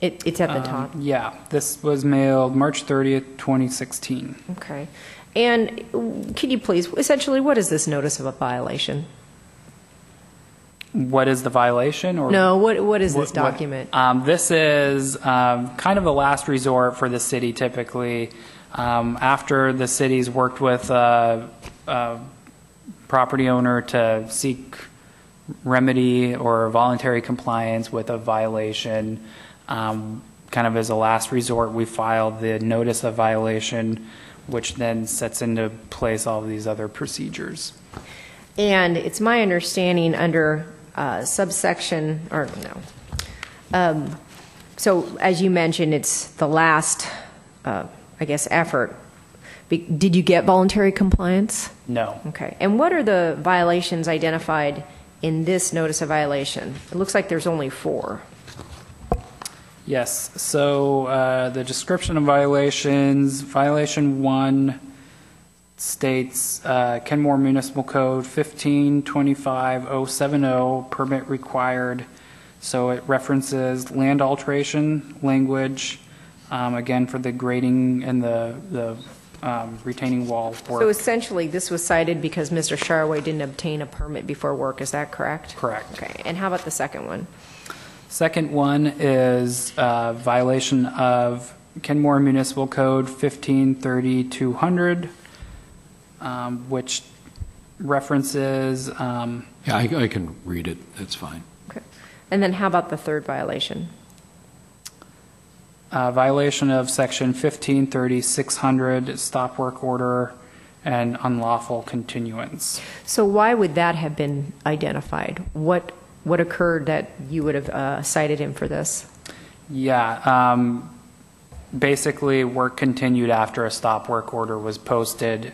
It, it's at the Um, top. Yeah, this was mailed March 30th, 2016. Okay. And could you please, essentially, what is this notice of a violation? What is the violation? or No, what, what is what- this what- document? Um, This is um, kind of a last resort for the city typically. Um, After the city's worked with a a property owner to seek remedy or voluntary compliance with a violation, um, kind of as a last resort, we file the notice of violation, which then sets into place all of these other procedures. And it's my understanding under uh, subsection, or no. Um, So as you mentioned, it's the last, uh, I guess, effort. Be- Did you get voluntary compliance? No. Okay. And what are the violations identified in this notice of violation? It looks like there's only four. Yes, so uh, the description of violations, violation one states uh, Kenmore Municipal Code 1525070, permit required. So it references land alteration language, um, again, for the grading and the the um, retaining wall work. So essentially, this was cited because Mr. Sharway didn't obtain a permit before work, is that correct? Correct. Okay. And how about the second one? Second one is uh, violation of Kenmore Municipal Code 1530-200, um, which references, um, Yeah, I, I can read it, that's fine. Okay. And then how about the third violation? uh, violation of Section 1530-600, stop work order, and unlawful continuance. So why would that have been identified? What, what occurred that you would have uh, cited him for this? Yeah, um, basically, work continued after a stop work order was posted.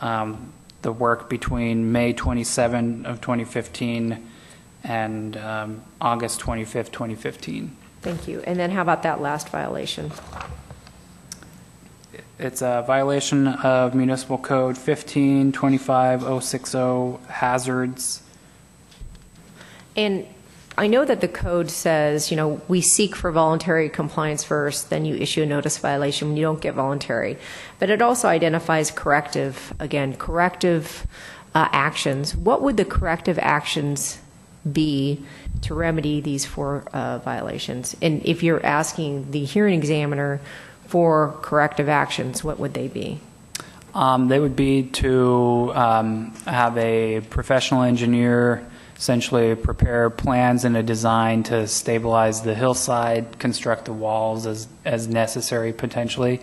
Um, The work between May 27 of 2015 and um, August 25th, 2015. Thank you. And then how about that last violation? It's a violation of Municipal Code 1525060 hazards. And I know that the code says, you know, we seek for voluntary compliance first, then you issue a notice violation when you don't get voluntary. But it also identifies corrective, again, corrective uh, actions. What would the corrective actions be to remedy these four uh, violations? And if you're asking the hearing examiner for corrective actions, what would they be? Um, They would be to um, have a professional engineer essentially prepare plans and a design to stabilize the hillside, construct the walls as, as necessary potentially,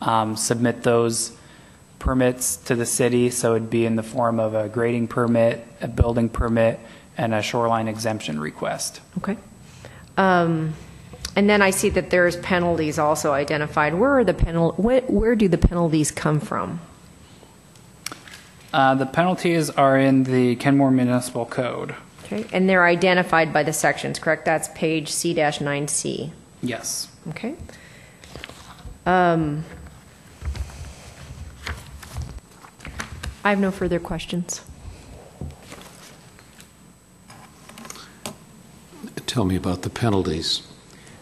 um, submit those permits to the city, so it'd be in the form of a grading permit, a building permit, and a shoreline exemption request. Okay. Um, And then I see that there's penalties also identified. Where are the penal, where, where do the penalties come from? Uh, The penalties are in the Kenmore Municipal Code. Okay, and they're identified by the sections, correct? That's page C-9C. Yes. Okay. Um, I have no further questions. Tell me about the penalties.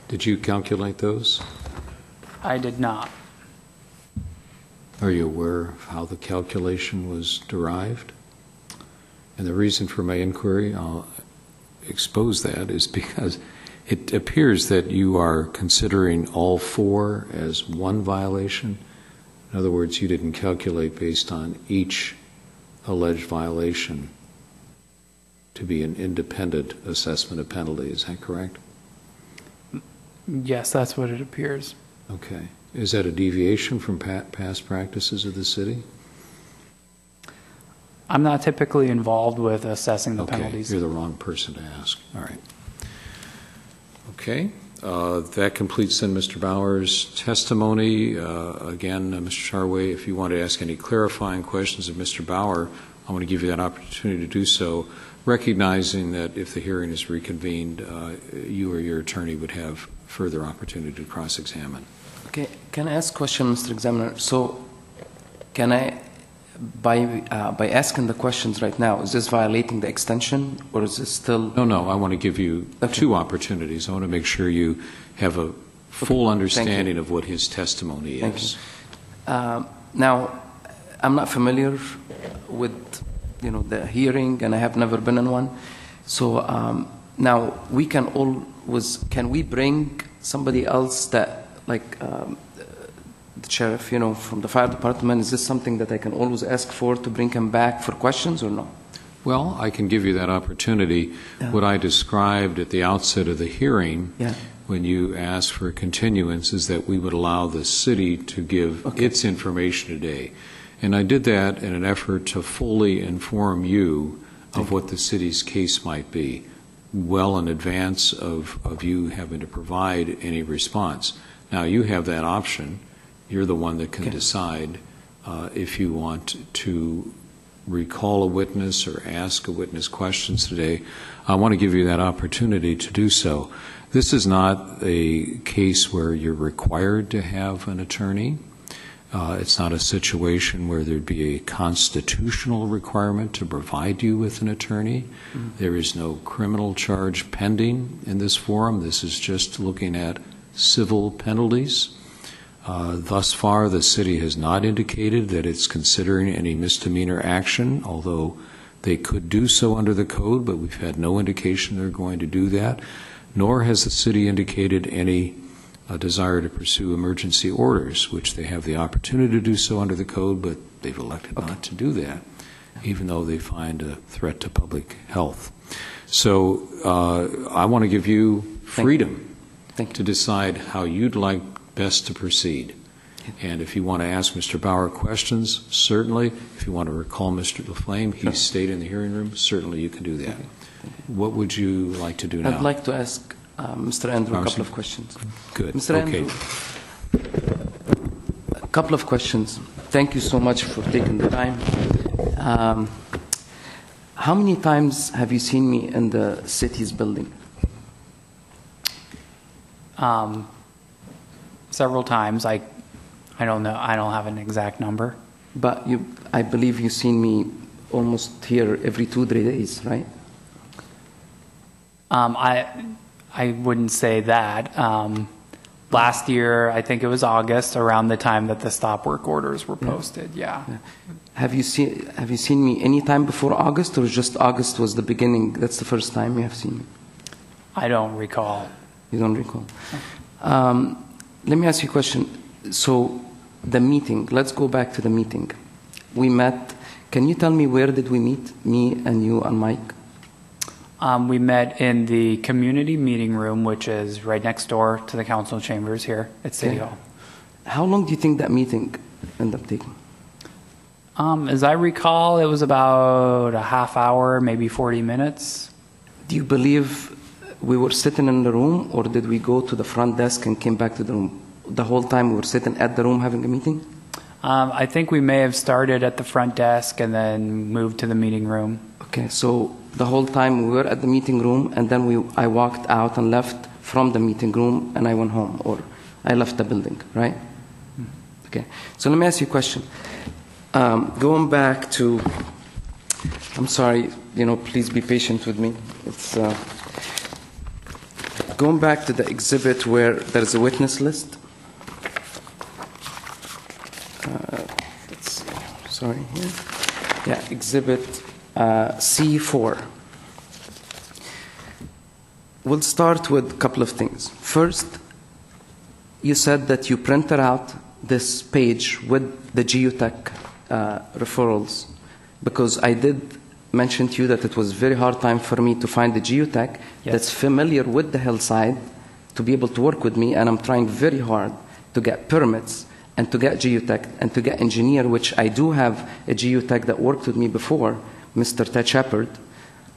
Did you calculate those? I did not. Are you aware of how the calculation was derived? And the reason for my inquiry, I'll expose that, is because it appears that you are considering all four as one violation. In other words, you didn't calculate based on each alleged violation to be an independent assessment of penalty. Is that correct? Yes, that's what it appears. Okay. Is that a deviation from past practices of the city? I'm not typically involved with assessing the Okay, penalties. you're the wrong person to ask. All right. Okay, uh, that completes then Mr. Bauer's testimony. Uh, Again, uh, Mr. Charway, if you want to ask any clarifying questions of Mr. Bauer, I want to give you that opportunity to do so, recognizing that if the hearing is reconvened, uh, you or your attorney would have further opportunity to cross-examine. Okay, can I ask a question, Mr. Examiner? So, can I, by, uh, by asking the questions right now, is this violating the extension, or is this still? No, no, I want to give you Okay. two opportunities. I want to make sure you have a full you. understanding of what his testimony is. Uh, Now, I'm not familiar with, you know, the hearing, and I have never been in one. So um, now, we can always, can we bring somebody else that, like, um, the sheriff, you know, from the fire department, is this something that I can always ask for to bring him back for questions, or no? Well, I can give you that opportunity. Yeah. What I described at the outset of the hearing, Yeah. when you asked for a continuance, is that we would allow the city to give Okay. its information today. And I did that in an effort to fully inform you of what the city's case might be, well in advance of, of you having to provide any response. Now, you have that option. You're the one that can Okay. decide uh, if you want to recall a witness or ask a witness questions today. I want to give you that opportunity to do so. This is not a case where you're required to have an attorney. Uh, It's not a situation where there'd be a constitutional requirement to provide you with an attorney. There is no criminal charge pending in this forum. This is just looking at civil penalties. Uh, Thus far, the city has not indicated that it's considering any misdemeanor action, although they could do so under the code, but we've had no indication they're going to do that, nor has the city indicated any uh, desire to pursue emergency orders, which they have the opportunity to do so under the code, but they've elected not to do that, even though they find a threat to public health. So uh, I want to give you freedom Thank to decide how you'd like best to proceed. And if you want to ask Mr. Bauer questions, certainly. If you want to recall Mr. Laflamme, Sure. he stayed in the hearing room, certainly you can do that. What would you like to do now? I'd like to ask uh, Mr. Andrew a couple of questions. Good, Mr. okay. Andrew, a couple of questions. Thank you so much for taking the time. Um, How many times have you seen me in the city's building? Um, several times. I, I don't know. I don't have an exact number. But you, I believe you've seen me almost here every two, three days, right? Um, I, I wouldn't say that. Um, last year, I think it was August, around the time that the stop work orders were posted. Yeah. Have you seen, have you seen me any time before August, or just August was the beginning? That's the first time you have seen me? I don't recall. You don't recall. Um, let me ask you a question. So, the meeting, let's go back to the meeting. We met, can you tell me where did we meet, me and you and Mike? Um, we met in the community meeting room, which is right next door to the council chambers here at City Okay. Hall. How long do you think that meeting ended up taking? Um, as I recall, it was about a half hour, maybe 40 minutes. Do you believe we were sitting in the room, or did we go to the front desk and came back to the room? The whole time we were sitting at the room having a meeting? Um, I think we may have started at the front desk and then moved to the meeting room. Okay, so the whole time we were at the meeting room, and then we, I walked out and left from the meeting room, and I went home, or I left the building, right? Okay, so let me ask you a question. Um, going back to, I'm sorry, you know, please be patient with me. It's uh, going back to the exhibit where there's a witness list. Uh, let's see, sorry here. Yeah, exhibit uh, C4. We'll start with a couple of things. First, you said that you printed out this page with the geotech uh, referrals because I did mention to you that it was very hard time for me to find the geotech Yes. that's familiar with the hillside to be able to work with me, and I'm trying very hard to get permits and to get geotech and to get engineer, which I do have a geotech that worked with me before, Mr. Ted Shepard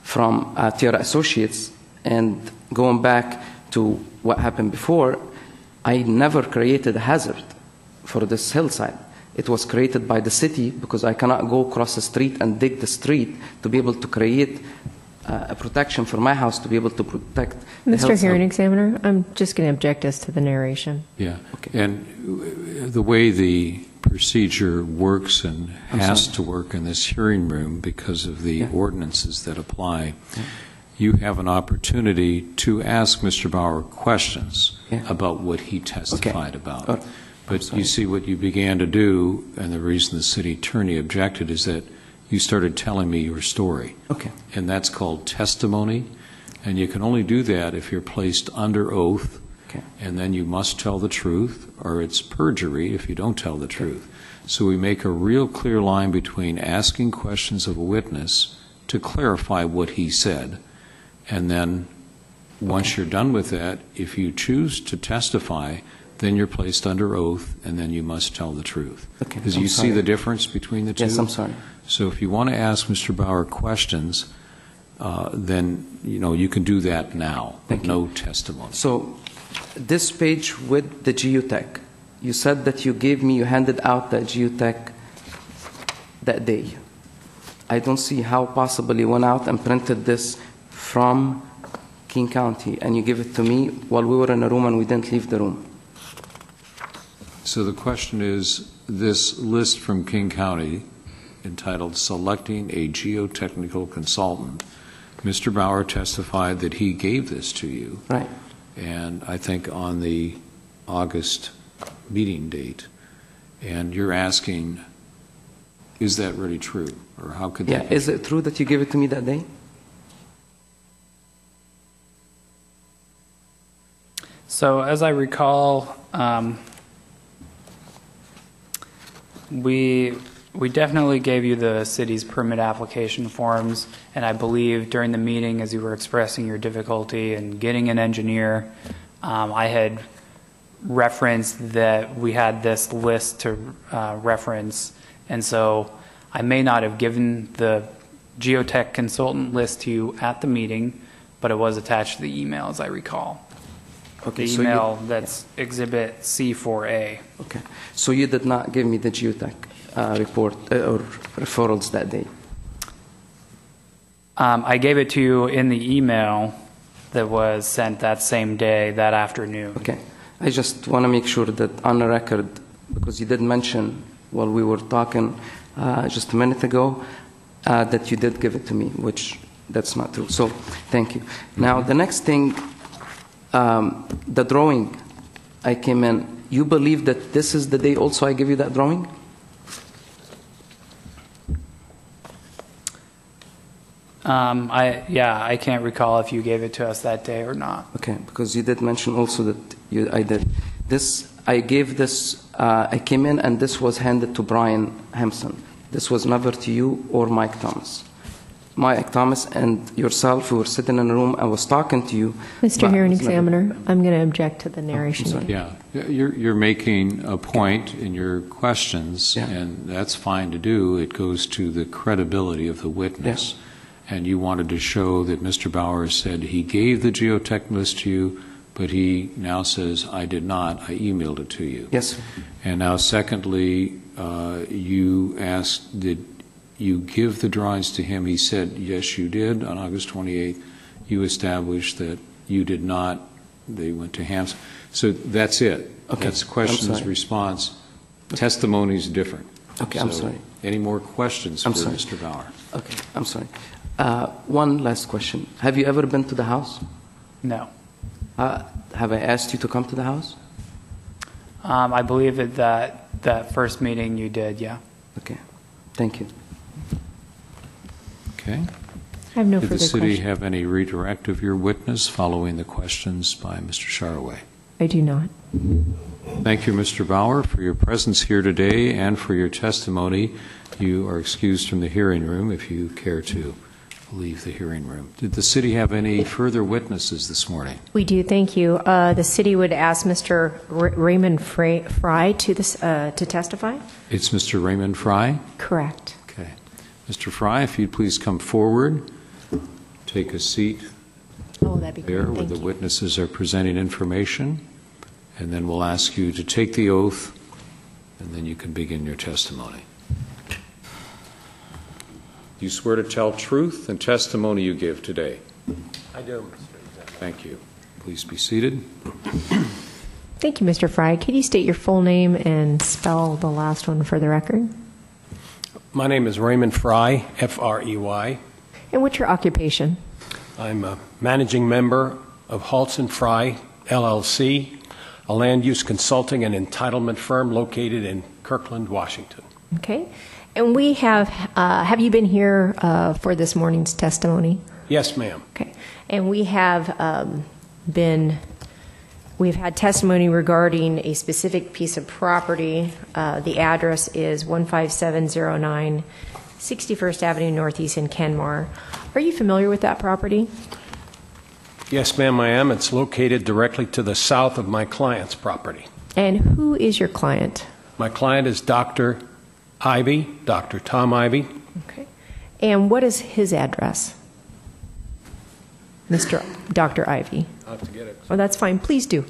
from uh, Tierra Associates. And going back to what happened before, I never created a hazard for this hillside. It was created by the city because I cannot go across the street and dig the street to be able to create uh, a protection for my house to be able to protect Mr. hillside. Hearing Examiner, I'm just going to object as to the narration. Yeah, Okay. and the way the procedure works and I'm has sorry. to work in this hearing room because of the Yeah. ordinances that apply, Yeah. you have an opportunity to ask Mr. Bauer questions Yeah. about what he testified about. Oh, I'm But you see, what you began to do, and the reason the city attorney objected, is that you started telling me your story. Okay. And that's called testimony, and you can only do that if you're placed under oath, Okay. and then you must tell the truth, or it's perjury if you don't tell the truth. So we make a real clear line between asking questions of a witness to clarify what he said, and then, once you're done with that, if you choose to testify, then you're placed under oath, and then you must tell the truth. Okay. Because I'm you see sorry. the difference between the two? Yes, I'm sorry. So if you want to ask Mr. Bauer questions, uh, then, you know, you can do that now, Thank no testimony. So, this page with the geotech, you said that you gave me, you handed out that geotech that day. I don't see how possible you went out and printed this from King County and you give it to me while we were in a room and we didn't leave the room. So the question is, this list from King County entitled Selecting a Geotechnical Consultant, Mr. Bauer testified that he gave this to you, Right. and I think on the August meeting date, and you're asking, is that really true? Or how could Yeah, that be is it true that you gave it to me that day? So as I recall, um, we, we definitely gave you the city's permit application forms, and I believe during the meeting, as you were expressing your difficulty in getting an engineer, um, I had referenced that we had this list to uh, reference, and so I may not have given the geotech consultant list to you at the meeting, but it was attached to the email, as I recall. Okay, The so you- email that's Exhibit C4A. Okay. So you did not give me the geotech uh, report uh, or referrals that day? Um, I gave it to you in the email that was sent that same day, that afternoon. Okay. I just want to make sure that on the record, because you did mention while we were talking uh, just a minute ago, uh, that you did give it to me, which that's not true. So, thank you. Now, the next thing, um, the drawing, I came in. You believe that this is the day also I give you that drawing? Um, I, yeah, I can't recall if you gave it to us that day or not. Okay, because you did mention also that you, I did. This, I gave this, uh, I came in and this was handed to Brian Hampson. This was never to you or Mike Thomas. Mike Thomas and yourself, who were sitting in a room, I was talking to you. Mr. but Hearing it was never- Examiner, I'm going to object to the narration. sorry. again. Yeah, you're, you're making a point in your questions, Yeah. and that's fine to do. It goes to the credibility of the witness. And you wanted to show that Mr. Bauer said he gave the geotech list to you, but he now says, I did not, I emailed it to you. Yes. And now secondly, uh, you asked, did you give the drawings to him? He said, yes, you did, on August 28th. You established that you did not, they went to Hampson. So that's it. Okay, That's I'm questions, sorry. response. Testimony's different. Okay, I'm sorry. Any more questions for I'm sorry. Mr. Bauer? Okay, I'm sorry. Uh, one last question. Have you ever been to the house? No. Uh, have I asked you to come to the house? Um, I believe that, that first meeting you did, yeah. Okay, thank you. Okay. I have no Did the city questions. have any redirect of your witness following the questions by Mr. Sharaway? I do not. Thank you, Mr. Bauer, for your presence here today and for your testimony. You are excused from the hearing room if you care to leave the hearing room. Did the city have any further witnesses this morning? We do, thank you. Uh, The city would ask Mr. Ra- Raymond Fra- Frey to this, uh, to testify? It's Mr. Raymond Frey. Correct. Okay. Mr. Frey, if you'd please come forward, take a seat Oh, that'd be there great, where the you. witnesses are presenting information, and then we'll ask you to take the oath, and then you can begin your testimony. You swear to tell truth and testimony you give today? I do, Mr. Executive. Thank you. Please be seated. Thank you, Mr. Frey. Could you state your full name and spell the last one for the record? My name is Raymond Frey, F-R-E-Y. And what's your occupation? I'm a managing member of Haltz and Frey LLC, a land use consulting and entitlement firm located in Kirkland, Washington. Okay. And we have, uh, have you been here uh, for this morning's testimony? Yes, ma'am. Okay. And we have um, been, we've had testimony regarding a specific piece of property. Uh, The address is 15709 61st Avenue Northeast in Kenmore. Are you familiar with that property? Yes, ma'am, I am. It's located directly to the south of my client's property. And who is your client? My client is Dr. Ivy, Dr. Tom Ivy. Okay. And what is his address? Mr. Dr. Ivy. I'll have to get it. Oh, that's fine. Please do.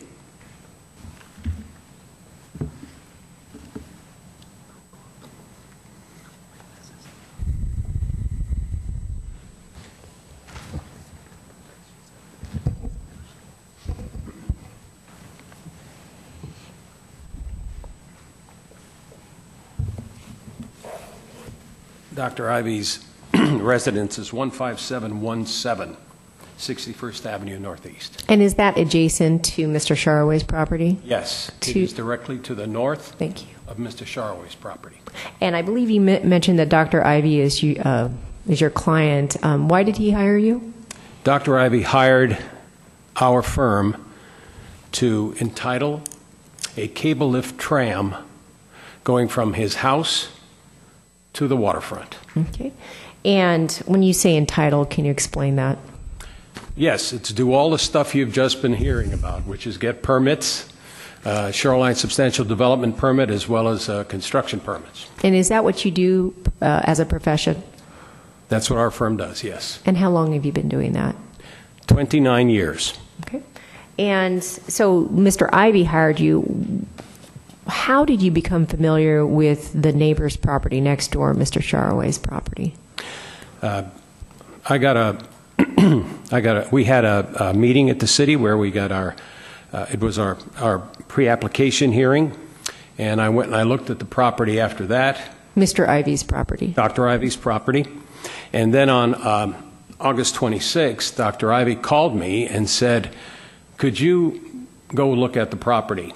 Dr. Ivy's residence is 15717 61st Avenue Northeast. And is that adjacent to Mr. Sharaway's property? Yes, it To- is directly to the north Thank you. of Mr. Sharway's property. And I believe you me- mentioned that Dr. Ivy is, you, uh, is your client. Um, why did he hire you? Dr. Ivy hired our firm to entitle a cable lift tram going from his house to the waterfront. Okay. And when you say entitled, can you explain that? Yes, it's do all the stuff you've just been hearing about, which is get permits, uh, shoreline substantial development permit, as well as uh, construction permits. And is that what you do uh, as a profession? That's what our firm does, yes. And how long have you been doing that? 29 years. Okay. And so Mr. Ivy hired you. How did you become familiar with the neighbor's property next door, Mr. Sharaway's property? I got a, I got a, we had a, a meeting at the city where we got our, uh, it was our, our pre-application hearing, and I went and I looked at the property after that, Mr. Ivy's property. Dr. Ivy's property, and then on um, August 26th, Dr. Ivy called me and said, could you go look at the property?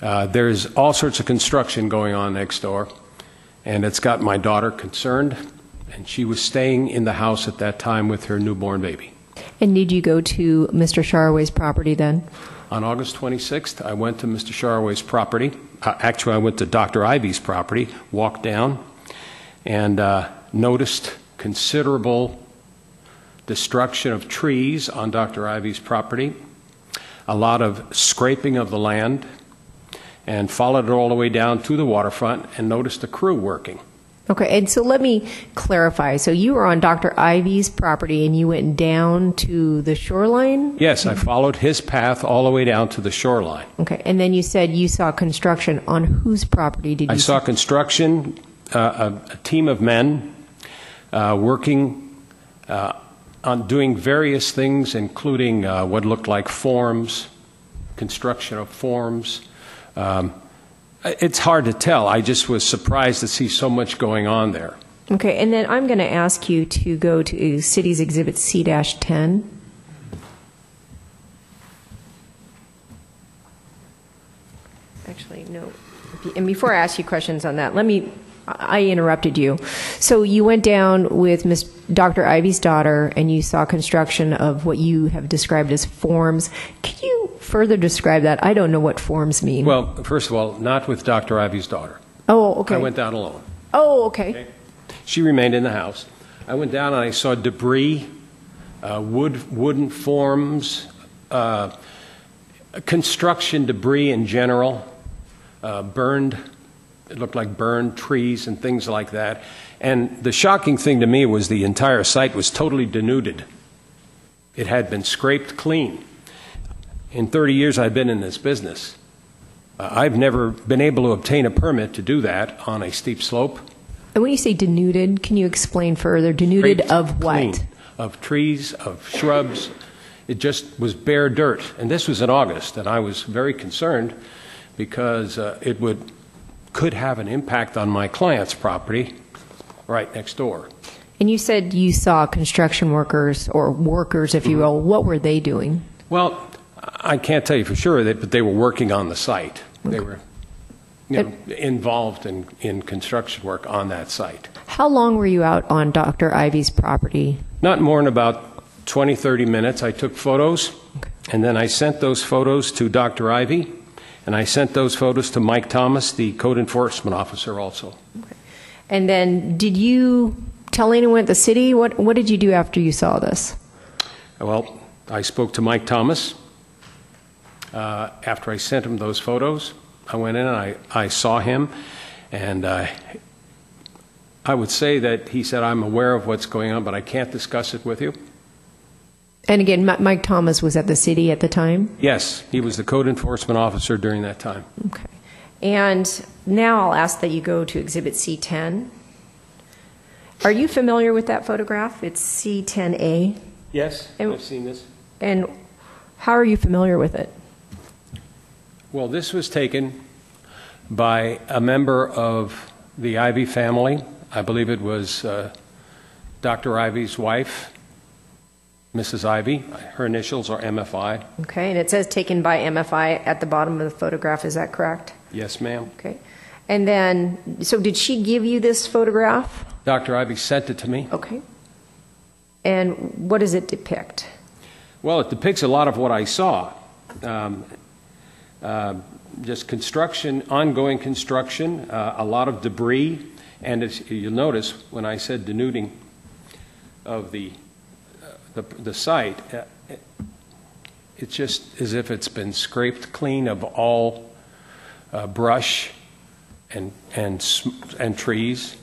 Uh, There's all sorts of construction going on next door, and it's got my daughter concerned, and she was staying in the house at that time with her newborn baby. And did you go to Mr. Sharaway's property then? On August 26th, I went to Mr. Sharaway's property. Uh, Actually, I went to Dr. Ivy's property, walked down, and uh, noticed considerable destruction of trees on Dr. Ivy's property, a lot of scraping of the land, and followed it all the way down to the waterfront and noticed a crew working. Okay, and so let me clarify. So you were on Dr. Ivy's property and you went down to the shoreline? Yes, I followed his path all the way down to the shoreline. Okay, and then you said you saw construction on whose property did you I saw construction, uh, a, a team of men uh, working uh, on doing various things, including uh, what looked like forms, construction of forms. Um, it's hard to tell. I just was surprised to see so much going on there. Okay, and then I'm going to ask you to go to City's Exhibit C-10. Actually, no. And before I ask you questions on that, let me, I interrupted you. So you went down with Miss Dr. Ivy's daughter and you saw construction of what you have described as forms. Could you further describe that? I don't know what forms mean. Well, first of all, not with Dr. Ivy's daughter. oh, okay. I went down alone. oh, okay. She remained in the house. I went down and I saw debris, uh, wood, wooden forms, uh, construction debris in general, uh, burned, it looked like burned trees and things like that. And the shocking thing to me was the entire site was totally denuded. It had been scraped clean. In 30 years I've been in this business, uh, I've never been able to obtain a permit to do that on a steep slope. And when you say denuded, can you explain further? Denuded Scraped of what? clean, Of trees, of shrubs. it just was bare dirt. And this was in August, and I was very concerned because uh, it would, could have an impact on my client's property right next door. And you said you saw construction workers or workers, if you mm-hmm. will. What were they doing? Well, I can't tell you for sure, that, but they were working on the site. They were you know, involved in, in construction work on that site. How long were you out on Dr. Ivy's property? Not more than about 20, 30 minutes. I took photos, and then I sent those photos to Dr. Ivy, and I sent those photos to Mike Thomas, the code enforcement officer, also. And then did you tell anyone at the city? What, what did you do after you saw this? Well, I spoke to Mike Thomas. Uh, after I sent him those photos, I went in and I, I saw him, and uh, I would say that he said, I'm aware of what's going on, but I can't discuss it with you. And again, Mi- Mike Thomas was at the city at the time? Yes, he was the code enforcement officer during that time. Okay. And now I'll ask that you go to Exhibit C10. Are you familiar with that photograph? It's C10A. Yes, And- I've seen this. And how are you familiar with it? Well, this was taken by a member of the Ivy family. I believe it was uh, Dr. Ivy's wife, Mrs. Ivy. Her initials are MFI. Okay, and it says taken by MFI at the bottom of the photograph, is that correct? Yes, ma'am. Okay. And then, so did she give you this photograph? Dr. Ivy sent it to me. Okay. And what does it depict? Well, it depicts a lot of what I saw. Um, uh, just construction, ongoing construction, uh, a lot of debris, and you'll notice when I said denuding of the, the, the site, uh, it's just as if it's been scraped clean of all uh, brush and, and, and trees.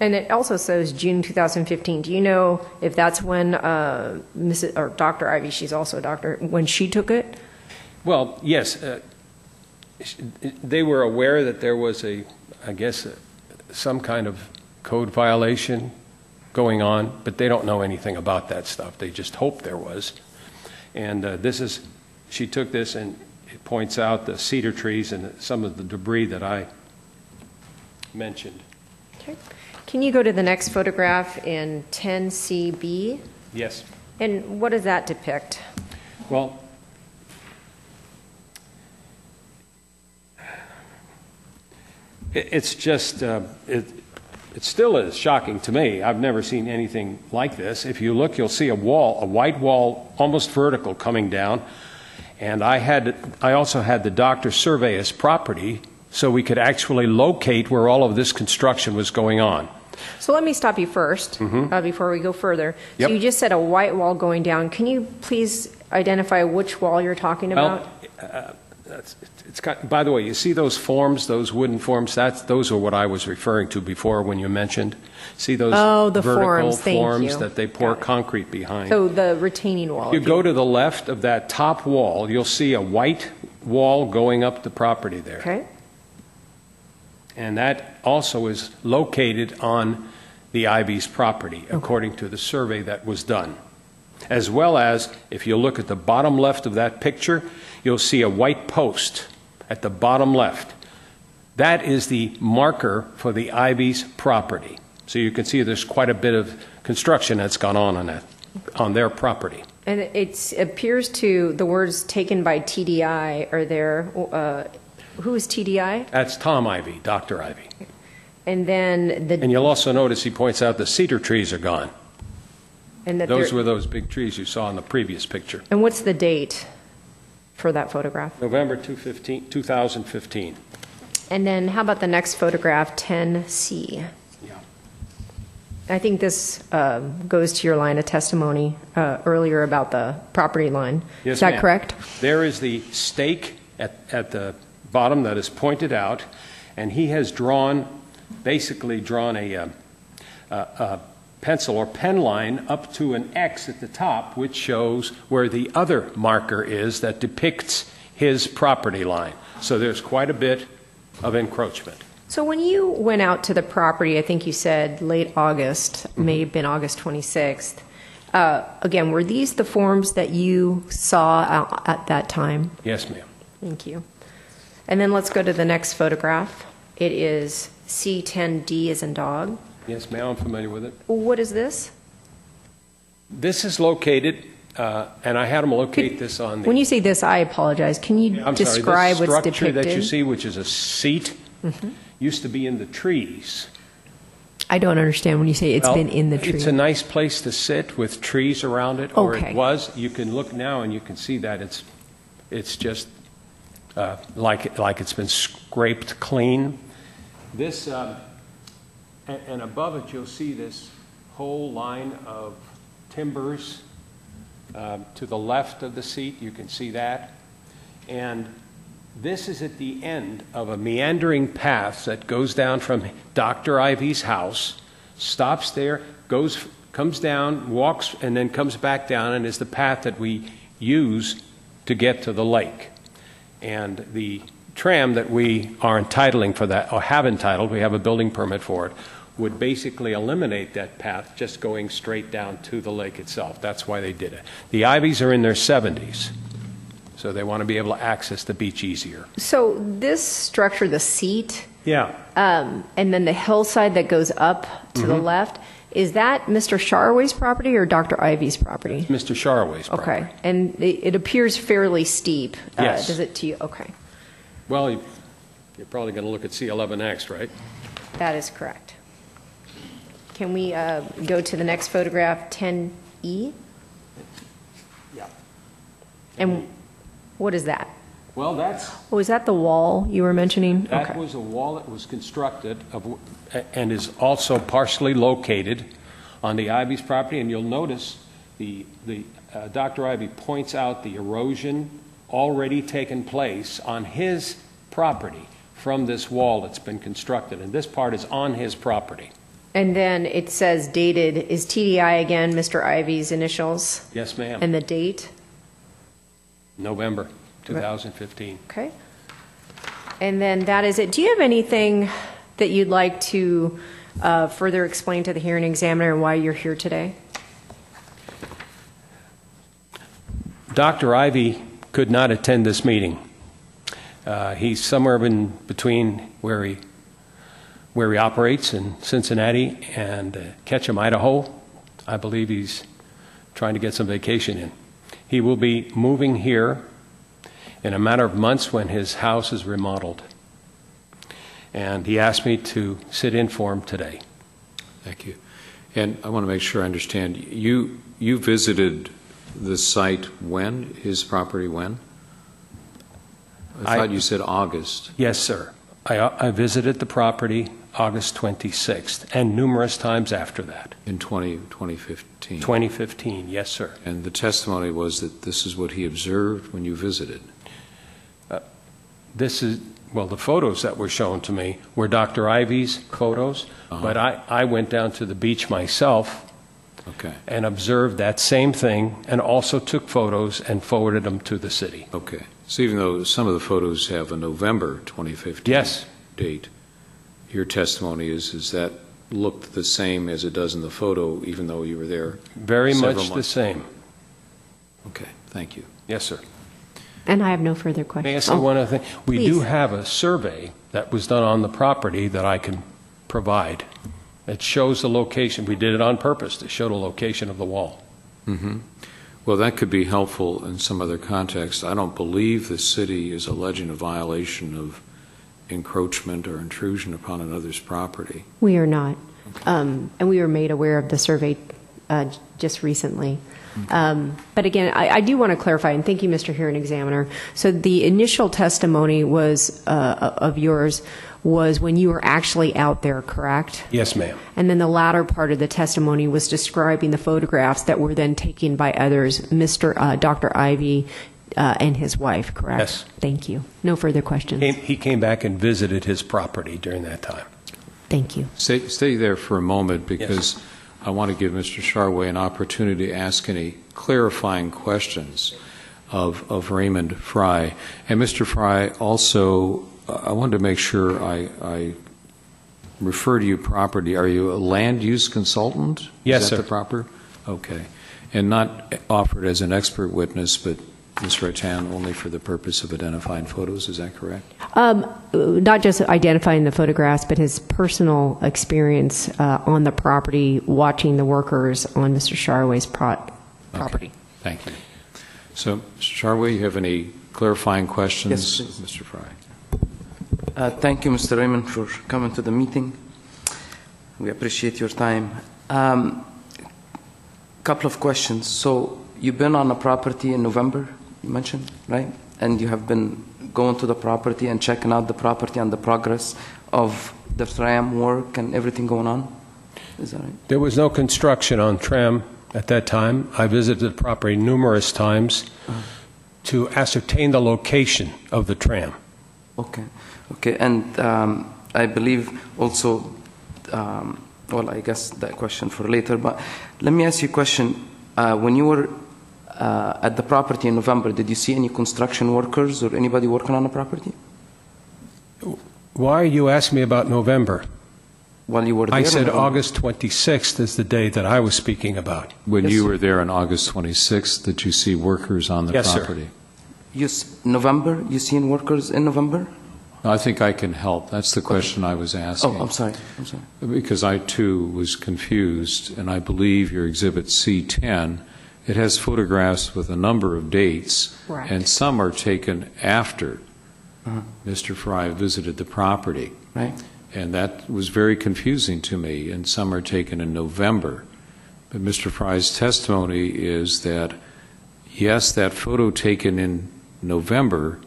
And it also says June 2015. Do you know if that's when uh, Mrs. or Dr. Ivy, she's also a doctor, when she took it? Well, yes, uh, they were aware that there was a, I guess, uh, some kind of code violation going on, but they don't know anything about that stuff. They just hope there was. And uh, this is, she took this and it points out the cedar trees and some of the debris that I mentioned. Okay. Can you go to the next photograph in 10CB? Yes. And what does that depict? Well, it's just, uh, it it still is shocking to me. I've never seen anything like this. If you look, you'll see a wall, a white wall, almost vertical, coming down. And I had, I also had the doctor survey his property so we could actually locate where all of this construction was going on. So let me stop you 1st uh, before we go further. Yep. So you just said a white wall going down. Can you please identify which wall you're talking about? Well, uh, that's, it's got, by the way, you see those forms, those wooden forms? That's, those are what I was referring to before when you mentioned. See those Oh, the vertical forms, thank forms you. that they pour Got it. concrete behind? so the retaining wall. you if go to the left of that top wall, you'll see a white wall going up the property there. Okay. And that also is located on the Ivy's property, according to the survey that was done. As well as, if you look at the bottom left of that picture, you'll see a white post at the bottom left. That is the marker for the Ivy's property. So you can see there's quite a bit of construction that's gone on on that, on their property. And it appears to, the words taken by TDI are there. Uh, who is TDI? That's Tom Ivy, Dr. Ivy. And then the, And you'll also notice he points out the cedar trees are gone. and that Those were those big trees you saw in the previous picture. and what's the date for that photograph? November 215 2015. And then how about the next photograph, 10C? Yeah. I think this um, goes to your line of testimony uh, earlier about the property line. Yes, Is that ma'am. correct? There is the stake at, at the bottom that is pointed out, and he has drawn, basically drawn a, uh, a, a pencil or pen line up to an X at the top, which shows where the other marker is that depicts his property line. So there's quite a bit of encroachment. So when you went out to the property, I think you said late August, Mm-hmm. may have been August 26th, Uh, Again, were these the forms that you saw at- at that time? Yes, ma'am. Thank you. And then let's go to the next photograph. It is C10D as in dog. Yes, ma'am, I'm familiar with it. What is this? This is located, uh, and I had them locate this on the... When you say this, I apologize. Can you I'm sorry, describe what's structure that you depicted? Mm-hmm. see, which is a seat, used to be in the trees. I don't understand when you say it's Well, been in the tree. It's a nice place to sit with trees around it, or Okay. it was. You can look now and you can see that it's, it's just uh, like, like it's been scraped clean. This, um, and and above it, you'll see this whole line of timbers um, to the left of the seat. You can see that. And this is at the end of a meandering path that goes down from Dr. Ivy's house, stops there, goes, comes down, walks, and then comes back down, and is the path that we use to get to the lake. And the tram that we are entitling for that, or have entitled, we have a building permit for it, would basically eliminate that path, just going straight down to the lake itself. That's why they did it. The Ivies are in their 70s, so they want to be able to access the beach easier. So this structure, the seat, Yeah. um, and then the hillside that goes up to Mm-hmm. the left, is that Mr. Sharway's property or Dr. Ivy's property? Mr. Sharaway's property. Okay, and it it appears fairly steep. Uh, Yes. Does it to you? Okay, Well, you- you're probably going to look at C11X, right? that is correct. Can we uh, go to the next photograph, 10E? Yeah. And what is that? Well, that's, Oh, is that the wall you were mentioning? that Okay. was a wall that was constructed of, and is also partially located on the Ivy's property, and you'll notice the, the, uh, Dr. Ivy points out the erosion already taken place on his property from this wall that's been constructed, and this part is on his property. And then it says dated, is TDI again Mr. Ivy's initials? Yes, ma'am. And the date? November 2015. Okay. And then that is it. Do you have anything that you'd like to uh, further explain to the hearing examiner and why you're here today? Dr. Ivy could not attend this meeting. Uh, He's somewhere in between where he, where he operates in Cincinnati and uh, Ketchum, Idaho. I believe he's trying to get some vacation in. He will be moving here in a matter of months when his house is remodeled. And he asked me to sit in for him today. Thank you. And I want to make sure I understand, you, you visited the site when, his property when? I I- thought you said August. Yes, sir. I I visited the property August 26th and numerous times after that. In 20, 2015? 2015, yes, sir. And the testimony was that this is what he observed when you visited? Uh, this is, well, the photos that were shown to me were Dr. Ivy's photos, uh-huh. but I, I went down to the beach myself Okay, and observed that same thing and also took photos and forwarded them to the city. okay. So even though some of the photos have a November 2015 Yes, date, your testimony is, is that looked the same as it does in the photo, even though you were there? very Several much the same. Okay, thank you. Yes, sir. And I have no further questions. May I say Oh, one other thing? We do have a survey that was done on the property that I can provide. It shows the location. We did it on purpose to show the location of the wall. hmm Well, that could be helpful in some other context. I don't believe the city is alleging a violation of encroachment or intrusion upon another's property. We are not. Um, And we were made aware of the survey uh, just recently. Um, But again, I I do want to clarify, and thank you, Mr. Hearing Examiner. So the initial testimony was, uh, of yours, was when you were actually out there, correct? Yes, ma'am. And then the latter part of the testimony was describing the photographs that were then taken by others, Mr., uh, Dr. Ivy uh, and his wife, correct? Yes. Thank you. No further questions. Came- He came back and visited his property during that time. Thank you. Stay, stay there for a moment because I want to give Mr. Sharway an opportunity to ask any clarifying questions of, of Raymond Frey. And Mr. Frey, also, I wanted to make sure I, I refer to you properly. Are you a land use consultant? Yes, Is that sir. the proper? Okay. and not offered as an expert witness, but Ms. Rattan only for the purpose of identifying photos, is that correct? Um, not just identifying the photographs, but his personal experience uh, on the property, watching the workers on Mr. Sharway's pro- property. Thank you. So, Mr. Charway, you have any clarifying questions? Yes, please. Mr. Frey. Uh, Thank you, Mr. Raymond, for coming to the meeting. We appreciate your time. Um, Couple of questions. So you've been on the property in November, you mentioned, right? And you have been going to the property and checking out the property and the progress of the tram work and everything going on? Is that right? There was no construction on tram at that time. I visited the property numerous times to ascertain the location of the tram. Okay, okay, and um, I believe also, um, well, I guess that question for later, but let me ask you a question. Uh, When you were uh, at the property in November, did you see any construction workers or anybody working on the property Why are you asking me about November? while you were there? I said November? August 26th is the day that I was speaking about. When Yes, you sir. were there on August 26th, did you see workers on the Yes, sir. property? You, s- November, you seen workers in November? I think I can help. That's the question I was asking. Oh, I'm sorry, I'm sorry. Because I too was confused, and I believe your Exhibit C10, it has photographs with a number of dates, Correct. and some are taken after Uh-huh. Mr. Frey visited the property. Right? And that was very confusing to me, and some are taken in November. But Mr. Frey's testimony is that, yes, that photo taken in November,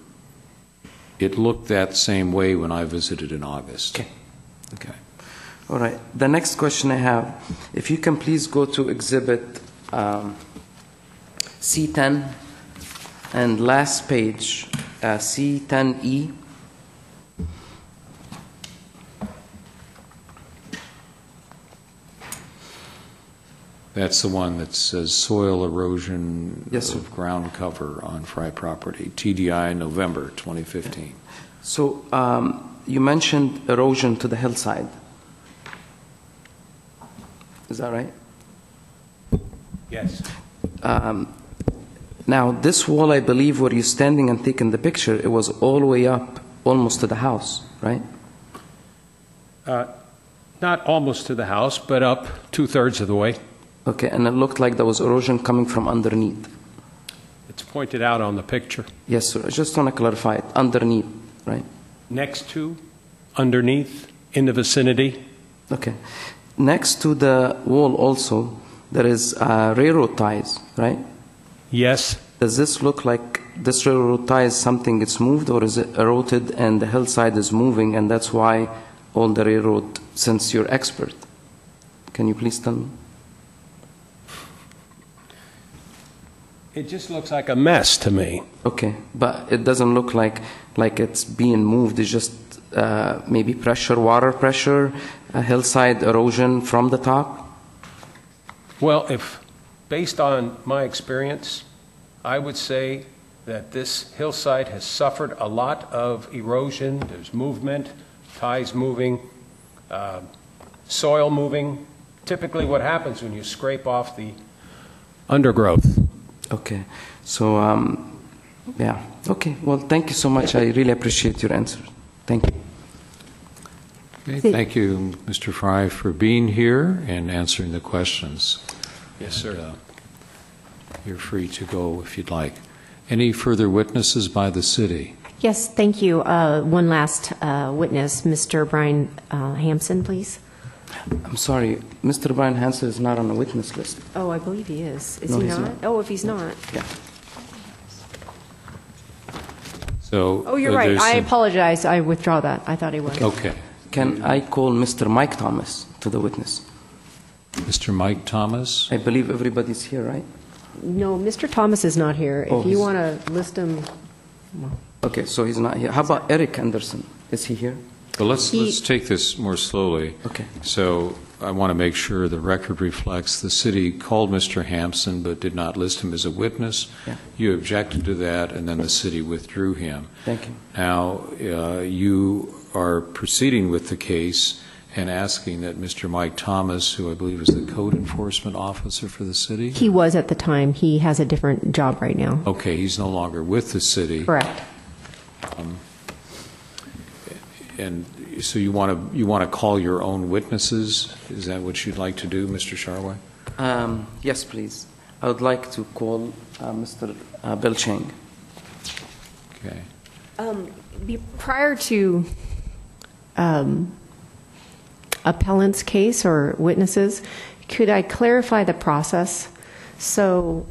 it looked that same way when I visited in August. Okay. Okay. All right. The next question I have, if you can please go to Exhibit um, C10 and last page, uh, C10E. That's the one that says soil erosion Yes, sir. of ground cover on Frey property, TDI, November 2015. So um, you mentioned erosion to the hillside. Is that right? Yes. Um, Now, this wall, I believe, where you're standing and taking the picture, it was all the way up, almost to the house, right? Uh, Not almost to the house, but up two-thirds of the way. Okay, and it looked like there was erosion coming from underneath. It's pointed out on the picture. Yes, sir. I just want to clarify it. Underneath, right? Next to, underneath, in the vicinity, Okay. Next to the wall also, there is uh, railroad ties, right? yes. Does this look like this railroad tie is something that's moved, or is it eroded and the hillside is moving, and that's why all the railroad, since you're expert? Can you please tell me? It just looks like a mess to me. Okay, but it doesn't look like, like it's being moved, it's just uh, maybe pressure, water pressure, a hillside erosion from the top? Well, if, based on my experience, I would say that this hillside has suffered a lot of erosion. There's movement, ties moving, uh, soil moving. Typically, what happens when you scrape off the undergrowth. Okay, so, um, yeah, okay, well, thank you so much, I really appreciate your answer. Thank you. Okay, Thank you, Mr. Frey, for being here and answering the questions. Yes, sir. Uh, You're free to go if you'd like. Any further witnesses by the city? Yes, thank you. Uh, One last uh, witness, Mr. Brian uh, Hampson, please. I'm sorry, Mr. Brian Hansen is not on the witness list. Oh, I believe he is. Is No, he he's not? not. Oh, if he's not. Yeah. So. Oh, you're uh, right. there's I some- apologize. I withdraw that. I thought he was. Okay. Can I call Mr. Mike Thomas to the witness? Mr. Mike Thomas? I believe everybody's here, right? No, Mr. Thomas is not here. Oh, If you he's- want to list him, Okay, so he's not here. How about Eric Anderson? Is he here? But let's, He- let's take this more slowly. Okay. So I want to make sure the record reflects the city called Mr. Hampson but did not list him as a witness. Yeah. You objected to that, and then the city withdrew him. Thank you. Now, uh, you are proceeding with the case, and asking that Mr. Mike Thomas, who I believe is the code enforcement officer for the city? He was at the time. He has a different job right now. Okay, he's no longer with the city. Correct. And so you want to, you want to call your own witnesses? Is that what you'd like to do, Mr. Sharway? Um, yes, please. I would like to call uh, Mr. Uh, Bill Chang. Okay. Um, be- Prior to um, appellant's case or witnesses, could I clarify the process? So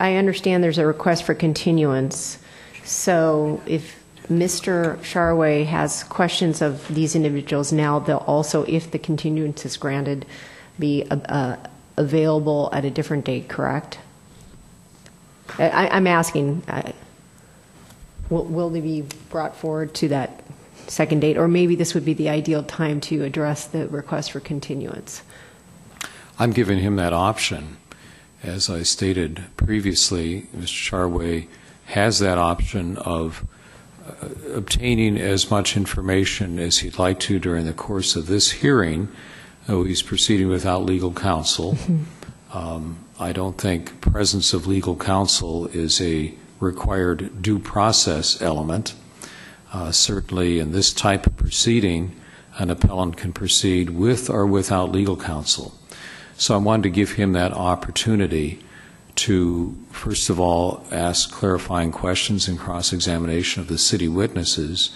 I understand there's a request for continuance. So if Mr. Sharway has questions of these individuals now, they'll also, if the continuance is granted, be uh, uh, available at a different date, correct? I- I'm asking, I- Will, will they be brought forward to that second date? Or maybe this would be the ideal time to address the request for continuance? I'm giving him that option. As I stated previously, Mr. Charway has that option of uh, obtaining as much information as he'd like to during the course of this hearing. though he's proceeding without legal counsel. Um, I don't think presence of legal counsel is a required due process element. Uh, Certainly, in this type of proceeding, an appellant can proceed with or without legal counsel. So I wanted to give him that opportunity to, first of all, ask clarifying questions and cross-examination of the city witnesses.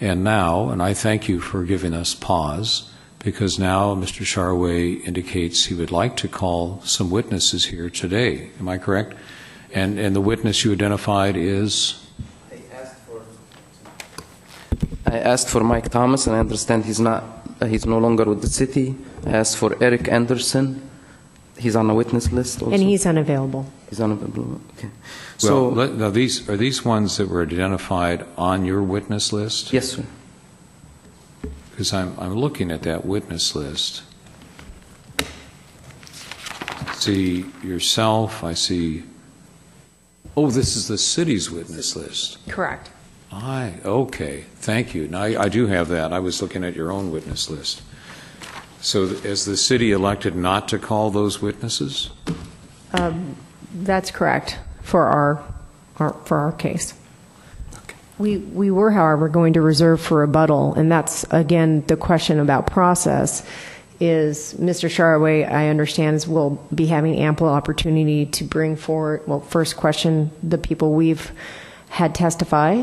And now, and I thank you for giving us pause, because now Mr. Charway indicates he would like to call some witnesses here today. Am I correct? And, and the witness you identified is? I asked for Mike Thomas, and I understand he's not. He's no longer with the city. I asked for Eric Anderson. He's on the witness list. Also. And he's unavailable. he's unavailable, the okay. Well, So let- now these, are these ones that were identified on your witness list? yes, sir. Because I'm, I'm looking at that witness list. See yourself, I see, oh, this is the city's witness list. Correct. I, okay, thank you. Now, I I do have that. I was looking at your own witness list. So is the city elected not to call those witnesses? Um, that's correct for our, our, for our case. We, we were, however, going to reserve for rebuttal, and that's, again, the question about process, is Mr. Sharaway, I understand, is- will be having ample opportunity to bring forward, well, first question the people we've had testify,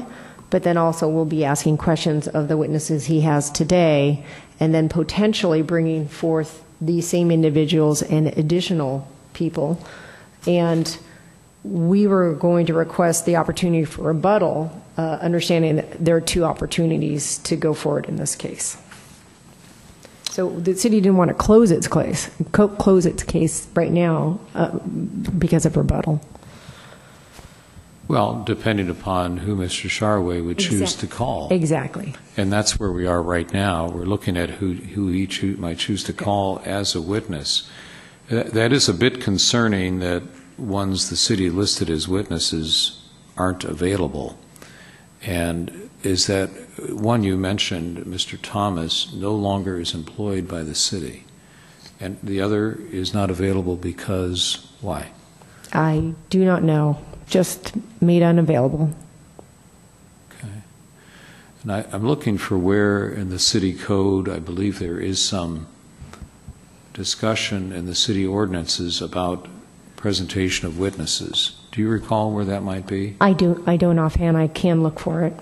but then also we'll be asking questions of the witnesses he has today, and then potentially bringing forth these same individuals and additional people. And we were going to request the opportunity for rebuttal, uh, understanding that there are two opportunities to go forward in this case. So the city didn't want to close its case, close its case right now uh, because of rebuttal. Well, depending upon who Mr. Charway would choose to call. Exactly. And that's where we are right now. We're looking at who, who he choo- might choose to call as a witness. That is a bit concerning that ones the city listed as witnesses aren't available. And is that, one you mentioned, Mr. Thomas, no longer is employed by the city. And the other is not available because, why? I do not know, just made unavailable. Okay. And I, I'm looking for where in the city code, I believe there is some discussion in the city ordinances about presentation of witnesses. Do you recall where that might be? I do, I don't offhand, I can look for it.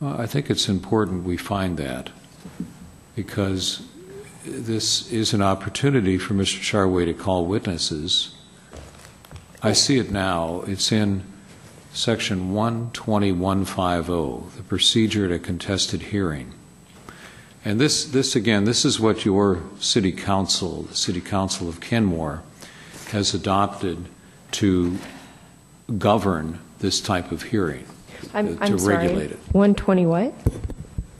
Well, I think it's important we find that, because this is an opportunity for Mr. Charway to call witnesses. I see it now. It's in Section 120150, oh, the procedure at a contested hearing. And this, this again, this is what your city council, the city council of Kenmore, has adopted to govern this type of hearing, I'm, to I'm sorry. regulate it. 120 what?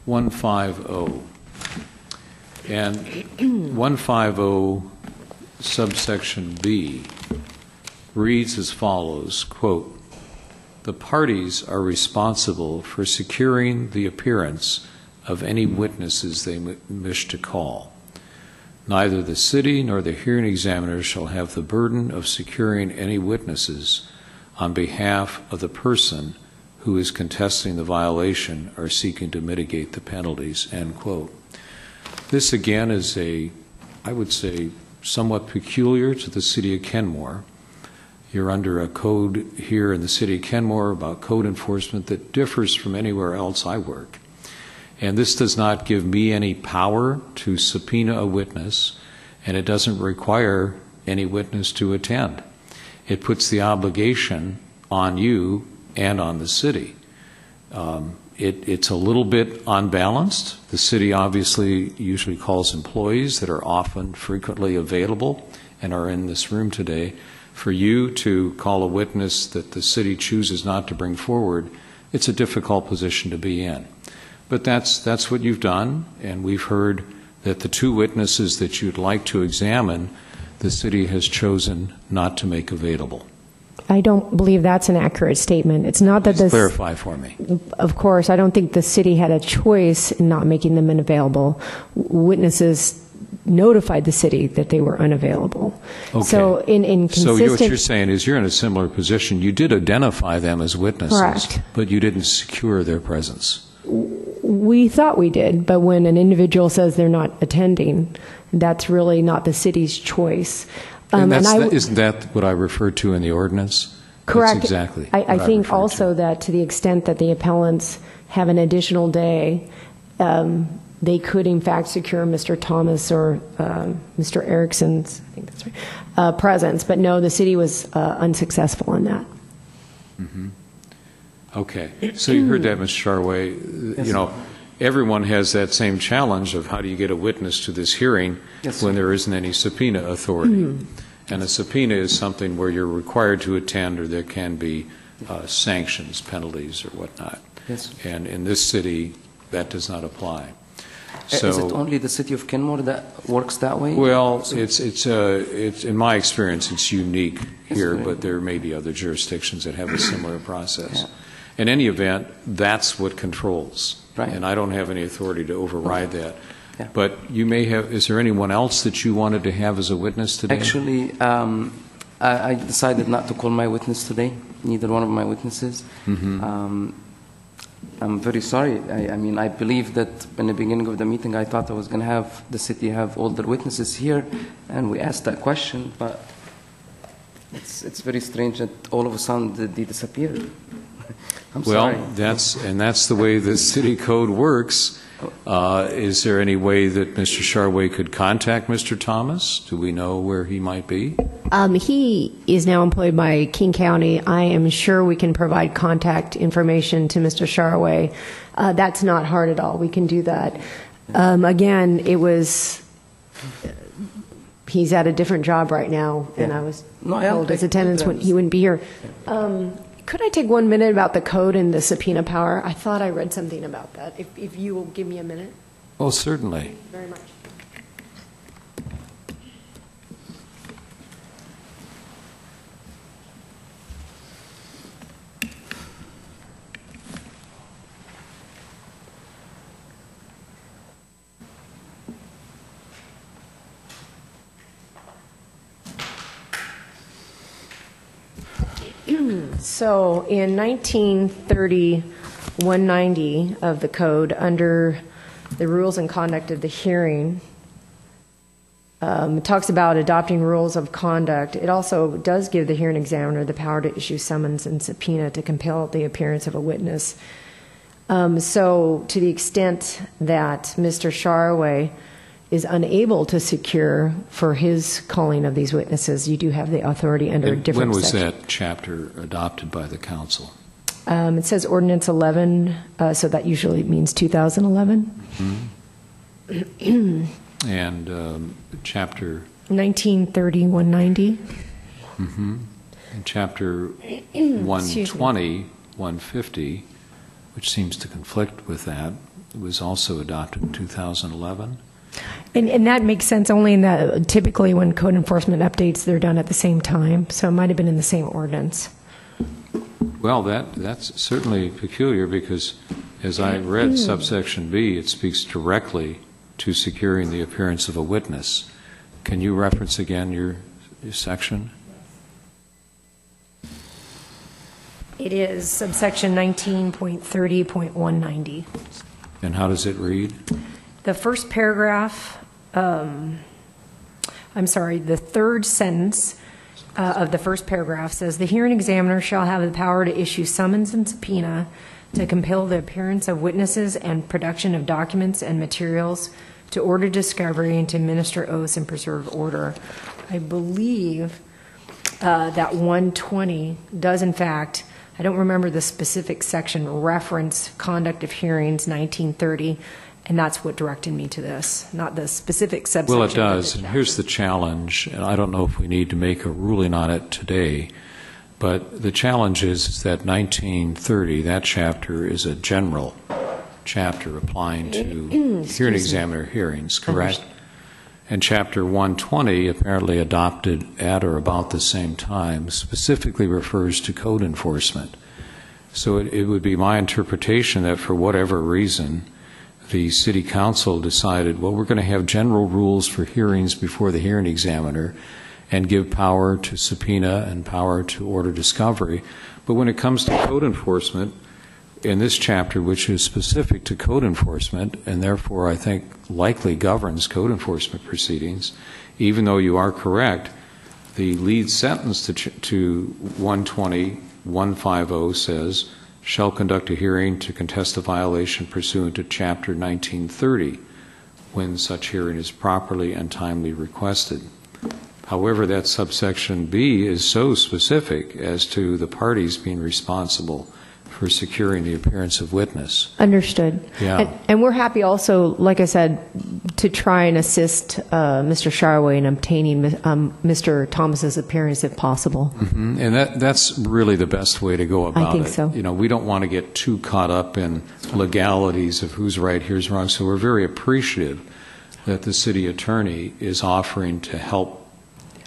150. And 150 subsection B reads as follows, quote, "The parties are responsible for securing the appearance of any witnesses they wish to call. Neither the city nor the hearing examiner shall have the burden of securing any witnesses on behalf of the person who is contesting the violation or seeking to mitigate the penalties, end quote. This again is a, I would say, somewhat peculiar to the city of Kenmore. You're under a code here in the city of Kenmore about code enforcement that differs from anywhere else I work. And this does not give me any power to subpoena a witness, and it doesn't require any witness to attend. It puts the obligation on you and on the city. Um, it, it's a little bit unbalanced. The city obviously usually calls employees that are often frequently available and are in this room today. For you to call a witness that the city chooses not to bring forward, it's a difficult position to be in. But that's, that's what you've done, and we've heard that the two witnesses that you'd like to examine, the city has chosen not to make available. I don't believe that's an accurate statement. It's not that this. clarify for me. Of course, I don't think the city had a choice in not making them unavailable. Witnesses notified the city that they were unavailable. So Okay. in, in So you- what you're saying is you're in a similar position. You did identify them as witnesses. Correct. But you didn't secure their presence. We thought we did, but when an individual says they're not attending, that's really not the city's choice. Um, And that's, I- that- isn't that what I referred to in the ordinance? That's Correct. exactly I, I what think referred to. also that to the extent that the appellants have an additional day, um, they could in fact secure Mr. Thomas or um, Mr. Erickson's, I think that's right, uh, presence. But no, the city was uh, unsuccessful in that. Okay, so you heard that, Mr. Charway. You know, everyone has that same challenge of how do you get a witness to this hearing Yes, when there isn't any subpoena authority? And a subpoena is something where you're required to attend or there can be uh, sanctions, penalties, or whatnot. Yes. And in this city, that does not apply. Is it only the city of Kenmore that works that way? well, it's, it's, uh, it's, in my experience, it's unique here, but there may be other jurisdictions that have a similar process. Yeah. In any event, that's what controls. Right. And I don't have any authority to override that. Yeah. But you may have, is there anyone else that you wanted to have as a witness today? Actually, um, I, I decided not to call my witness today, neither one of my witnesses. Mm-hmm. Um, I'm very sorry. I, I mean, I believe that in the beginning of the meeting, I thought I was going to have the city have all their witnesses here, and we asked that question, but it's, it's very strange that all of a sudden they they disappeared. I'm Well, sorry. that's, and that's the way the city code works. Uh, Is there any way that Mr. Charway could contact Mr. Thomas? Do we know where he might be? Um, he is now employed by King County. I am sure we can provide contact information to Mr. Sharaway. Uh, that's not hard at all. We can do that. Um, again, it was. He's at a different job right now, and I was No, I- told his attendance when he wouldn't be here. Um, could I take one minute about the code and the subpoena power? I thought I read something about that. If, if you will give me a minute, Oh, certainly. very much. So in 1930, 190 of the code, under the rules and conduct of the hearing, um, it talks about adopting rules of conduct. It also does give the hearing examiner the power to issue summons and subpoena to compel the appearance of a witness. Um, so, to the extent that Mr. Sharaway is unable to secure for his calling of these witnesses, you do have the authority under a different When was section. that chapter adopted by the council? Um, it says ordinance 11, uh, so that usually means 2011. And um, chapter, 1930, 190. and chapter me. 120, 150, which seems to conflict with that, was also adopted in 2011? And, and that makes sense only in that typically when code enforcement updates, they're done at the same time. So it might have been in the same ordinance. Well, that, that's certainly peculiar because As I read mm. subsection B, it speaks directly to securing the appearance of a witness. Can you reference again your, your section? It is subsection 19.30.190. And how does it read? The first paragraph, um, I'm sorry, the third sentence uh, of the first paragraph says, "The hearing examiner shall have the power to issue summons and subpoena to compel the appearance of witnesses and production of documents and materials to order discovery and to administer oaths and preserve order." I believe uh, that 120 does in fact, I don't remember the specific section, reference conduct of hearings 1930, and that's what directed me to this, not the specific subsection. Well, it does, and here's the challenge, and I don't know if we need to make a ruling on it today, but the challenge is that 1930, that chapter is a general chapter applying to hearing examiner hearings, correct? And Chapter 120, apparently adopted at or about the same time, specifically refers to code enforcement. So it it would be my interpretation that for whatever reason, the city council decided, well, we're going to have general rules for hearings before the hearing examiner and give power to subpoena and power to order discovery. But when it comes to code enforcement, in this chapter, which is specific to code enforcement, and therefore I think likely governs code enforcement proceedings, even though you are correct, the lead sentence to, to 120, 150 says, shall conduct a hearing to contest a violation pursuant to Chapter 1930 when such hearing is properly and timely requested. However, that subsection B is so specific as to the parties being responsible for securing the appearance of witness. Understood. Yeah. And- And we're happy also, like I said, to try and assist uh, Mr. Sharway in obtaining um, Mr. Thomas's appearance if possible. And that, that's really the best way to go about it. I think so. You know, we don't want to get too caught up in legalities of who's right, who's wrong. So we're very appreciative that the city attorney is offering to help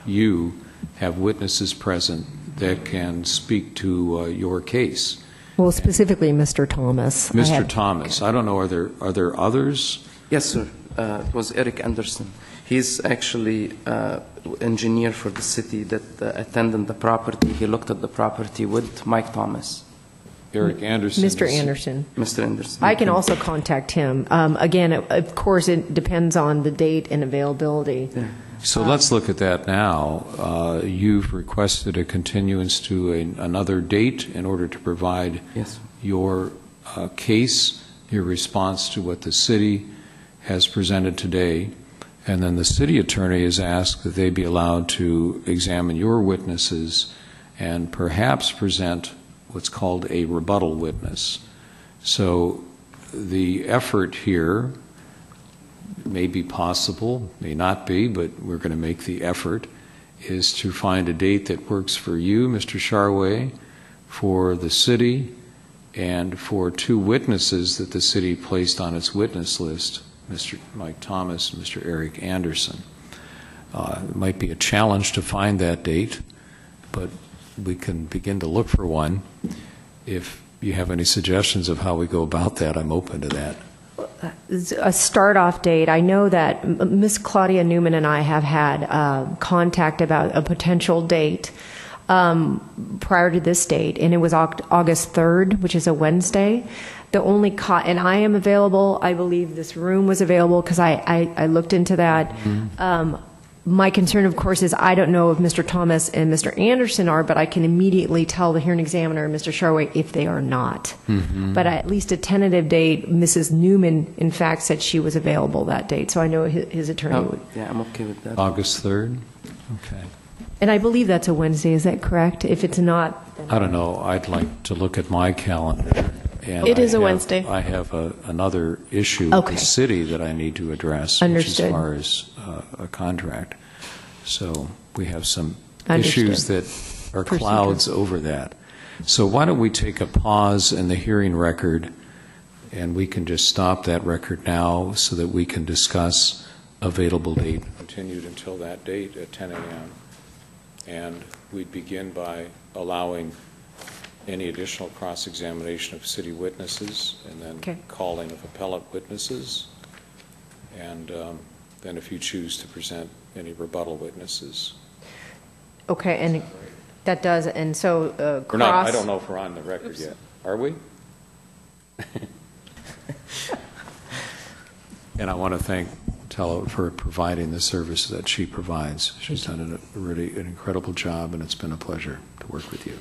you have witnesses present that can speak to uh, your case. Well, specifically Mr. Thomas. Mr. had- Thomas, I don't know, are there, are there others? Yes, sir. Uh, it was Eric Anderson. He's actually uh, engineer for the city that uh, attended the property. He looked at the property with Mike Thomas, Eric Anderson? Mr. Anderson. Mr. Anderson. I can also contact him. Um, Again, of course, it depends on the date and availability. Yeah. So let's look at that now. Uh, You've requested a continuance to a- another date in order to provide Yes. your uh, case, your response to what the city has presented today, and then the city attorney has asked that they be allowed to examine your witnesses and perhaps present what's called a rebuttal witness. So the effort here may be possible, may not be, but we're going to make the effort, is to find a date that works for you, Mr. Charway, for the city, and for two witnesses that the city placed on its witness list, Mr. Mike Thomas and Mr. Eric Anderson. Uh, It might be a challenge to find that date, but we can begin to look for one. If you have any suggestions of how we go about that, I'm open to that. a start-off date, I know that Miss Claudia Newman and I have had uh, contact about a potential date um, prior to this date, and it was August 3rd, which is a Wednesday. The only, co- and I am available, I believe this room was available, because I, I I looked into that. Um, My concern, of course, is I don't know if Mr. Thomas and Mr. Anderson are, but I can immediately tell the hearing examiner and Mr. Sharway if they are not. But at least a tentative date, Mrs. Newman, in fact, said she was available that date, so I know his his attorney Oh, would. yeah, I'm okay with that. August 3rd? Okay. And I believe that's a Wednesday, is that correct? If it's not, then- I don't know, I'd like to look at my calendar. and It I is a have- Wednesday. I have a- another issue with Okay. the city that I need to address. Understood. Which as far as uh, a contract. So we have some Understood. issues that are Procedure. clouds over that. So why don't we take a pause in the hearing record, and we can just stop that record now so that we can discuss available date. Continued until that date at 10 a.m. And we'd begin by allowing any additional cross-examination of city witnesses, and Okay. then calling of appellate witnesses, and um, then if you choose to present any rebuttal witnesses. Okay, and that does, and so uh, We're not, I don't know if we're on the record yet. Are we? And I want to thank Tello for providing the service that she provides. She's done a really an incredible job, and it's been a pleasure to work with you.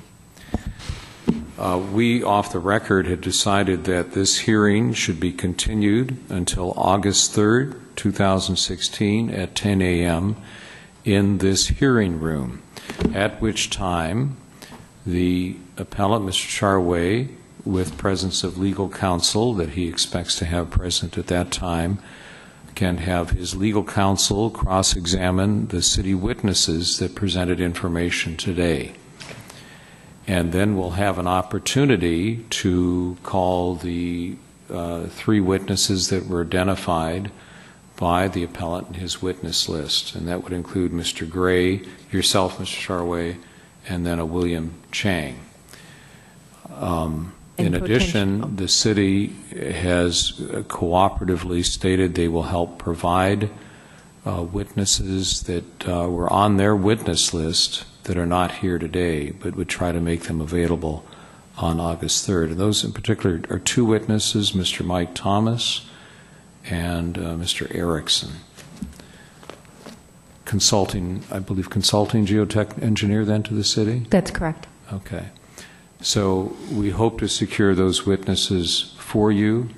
Uh, We, off the record, had decided that this hearing should be continued until August 3rd, 2016, at 10 a.m. in this hearing room, at which time the appellant, Mr. Charway, with presence of legal counsel that he expects to have present at that time, can have his legal counsel cross-examine the city witnesses that presented information today. And then we'll have an opportunity to call the uh, three witnesses that were identified by the appellant in his witness list. And that would include Mr. Gray, yourself, Mr. Charway, and then a William Chang. Um, In addition, the city has cooperatively stated they will help provide uh, witnesses that uh, were on their witness list that are not here today, but would try to make them available on August 3rd. And those in particular are two witnesses, Mr. Mike Thomas and uh, Mr. Erickson. Consulting, I believe consulting geotech engineer then to the city? that's correct. Okay. So we hope to secure those witnesses for you.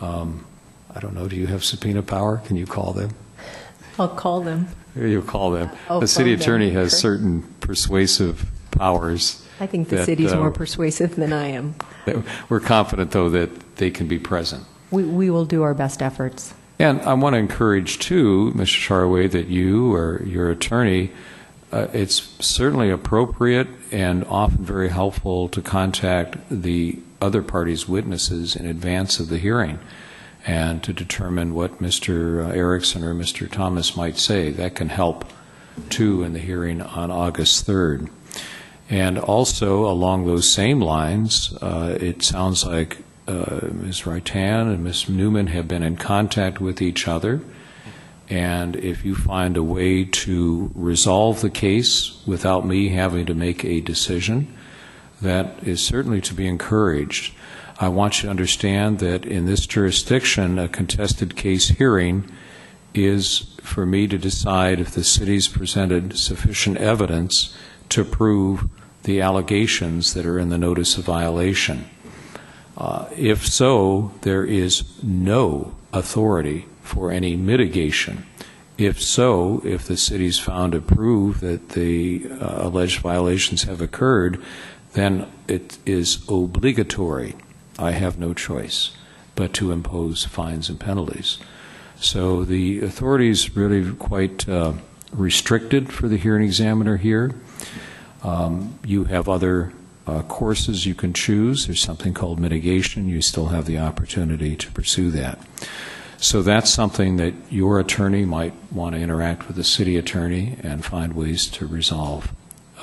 Um, I don't know, do you have subpoena power? Can you call them? I'll call them. You'll call them. I'll The city attorney has certain persuasive powers. I think the that, city's uh, more persuasive than I am. We're confident, though, that they can be present. We, we will do our best efforts. And I want to encourage, too, Mr. Charway, that you or your attorney, uh, it's certainly appropriate and often very helpful to contact the other party's witnesses in advance of the hearing and to determine what Mr. Erickson or Mr. Thomas might say. That can help, too, in the hearing on August 3rd. And also, along those same lines, uh, it sounds like uh, Ms. Raitan and Ms. Newman have been in contact with each other. And if you find a way to resolve the case without me having to make a decision, that is certainly to be encouraged. I want you to understand that in this jurisdiction, a contested case hearing is for me to decide if the city's presented sufficient evidence to prove the allegations that are in the notice of violation. Uh, If so, there is no authority for any mitigation. If so, if the city's found to prove that the uh, alleged violations have occurred, then it is obligatory, I have no choice, but to impose fines and penalties. So the authority's really quite uh, restricted for the hearing examiner here. Um, You have other uh, courses you can choose. There's something called mitigation. You still have the opportunity to pursue that. So that's something that your attorney might want to interact with the city attorney and find ways to resolve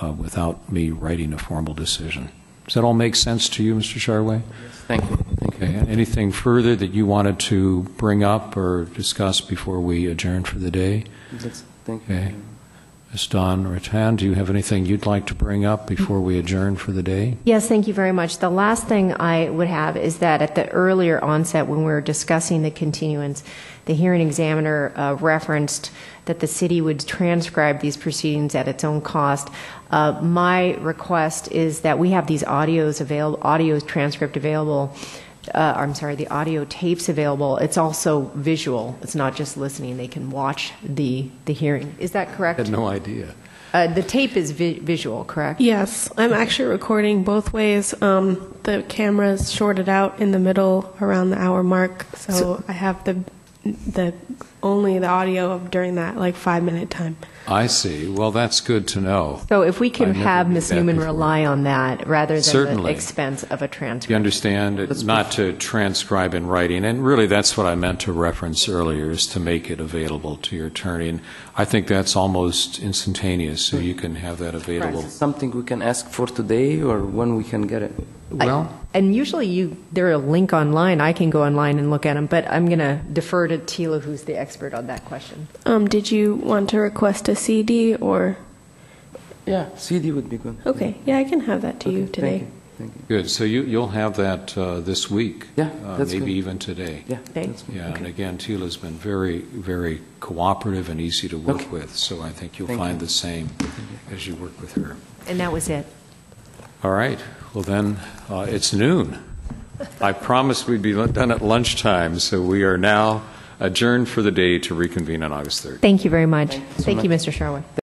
uh, without me writing a formal decision. Does that all make sense to you, Mr. Charway? Thank you. Thank you. Okay. Anything further that you wanted to bring up or discuss before we adjourn for the day? That's- Thank you. Ms. Dawn Rattan, do you have anything you'd like to bring up before we adjourn for the day? Yes, thank you very much. The last thing I would have is that at the earlier onset, when we were discussing the continuance, the hearing examiner uh, referenced that the city would transcribe these proceedings at its own cost. Uh, My request is that we have these audios available, audio transcript available, uh, I'm sorry, the audio tapes available. It's also visual. It's not just listening. They can watch the, the hearing. Is that correct? I had no idea. Uh, The tape is vi- visual, correct? Yes, I'm actually recording both ways. Um, the camera's shorted out in the middle around the hour mark, so, I have the the only the audio of during that like five minute time. I see. Well, that's good to know. So if we can I have knew Ms. Newman before. rely on that rather than the expense of a transcript. You understand? It's not to transcribe in writing, and really, that's what I meant to reference earlier, is to make it available to your attorney. And I think that's almost instantaneous, so hmm. you can have that available. Something we can ask for today or when we can get it. Well, And usually you, there a link online, I can go online and look at them, but I'm going to defer to Tila, who's the expert on that question. Um, did you want to request a CD or? Yeah, CD would be good. Okay, yeah, I can have that to Okay, you thank today. you, Thank you. good. So you, you'll have that uh, this week? Yeah, uh, that's Maybe good. even today? Yeah, Okay. that's good. Yeah, and again, Tila's been very, very cooperative and easy to work Okay. with, so I think you'll Thank find you. the same as you work with her. And that was it. All right, well then, uh, it's noon. I promised we'd be done at lunchtime, so we are now adjourned for the day to reconvene on August 3rd. Thank you very much. Thank you Thank you. Mr. Sherwood.